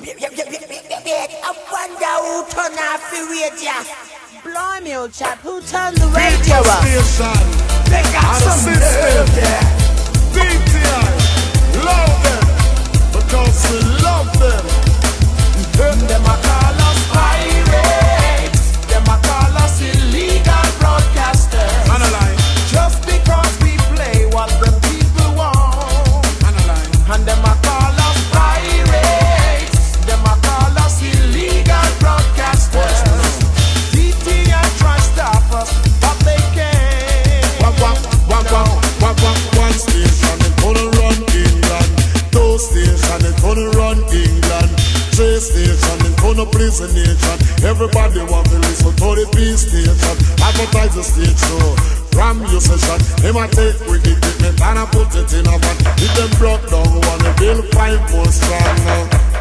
I wonder who turn off the radio. Blimey, old chap, who turned the radio off? They got some nerve there. Please the nation. Everybody want to listen to the peace station. Advertise the stage show. From your session, them a take with equipment and I put it in a van. If them broke down, wanna build five more Strong.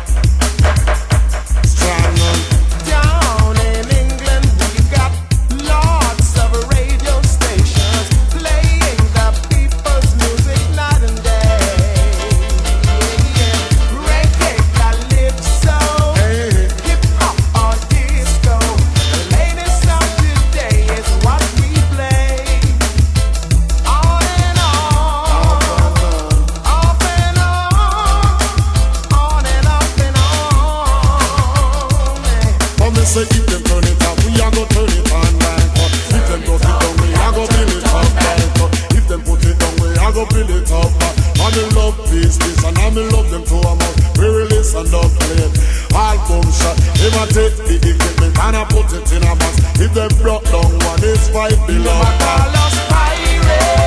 A take the equipment and I put it in a box If them broke down one, it's five Them a call us pirates.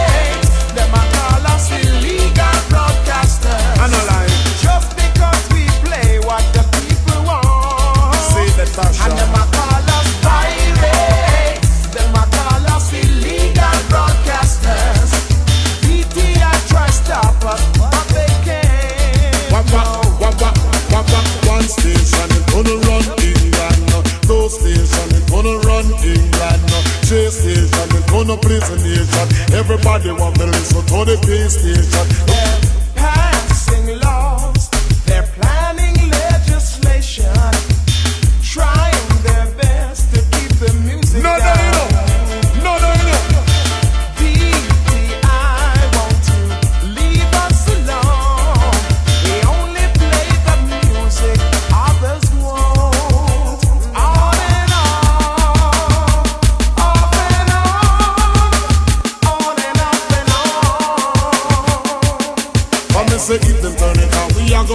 No. Station, it gonna run England. no. Three station, it gonna the nation. Everybody want to listen to the peace station. They're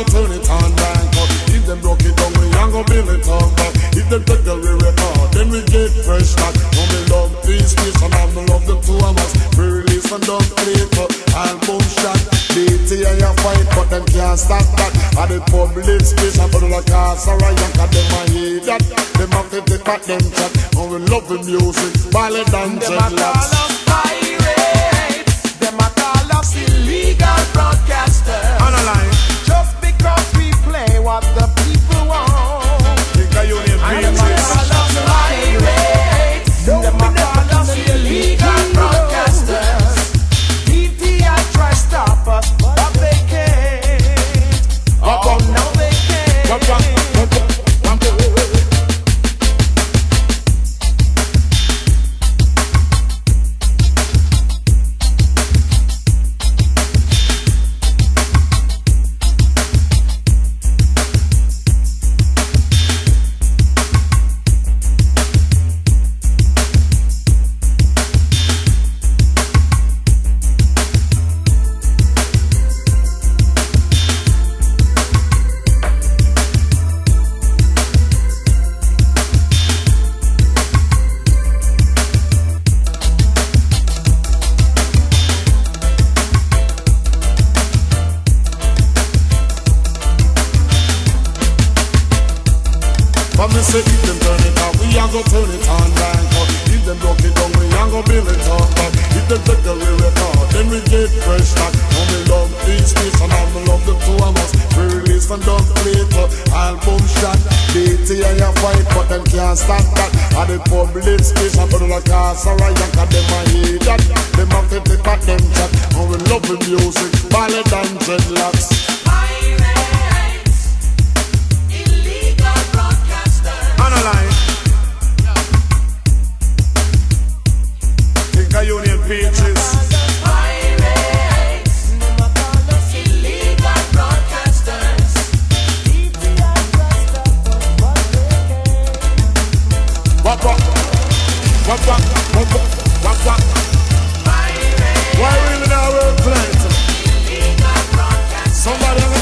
go turn it on back up. If them broke it down, we a go build it up back. If them take the record, then we get fresh back. Now me love this station and me love them two of us. We release and don't play it up. Album shot, DTI a fight, but them can't stop that. At the public station, but the cars are right, and them a hear that. Them have to take back them chat. And we love the music, ballad and a dreadlocks. A it up back. If them take the record, then we get fresh back. Now me love this station and me love them two of us. We release and don't play it up. Album shot, DTI a fight, but them can't stop that. At the public station, but the cars are right, and them a hear that. Them have to take back them chat. And we love the music, ballad and dreadlocks. What, what, what, what, what, what? Why really now we're playing? Somebody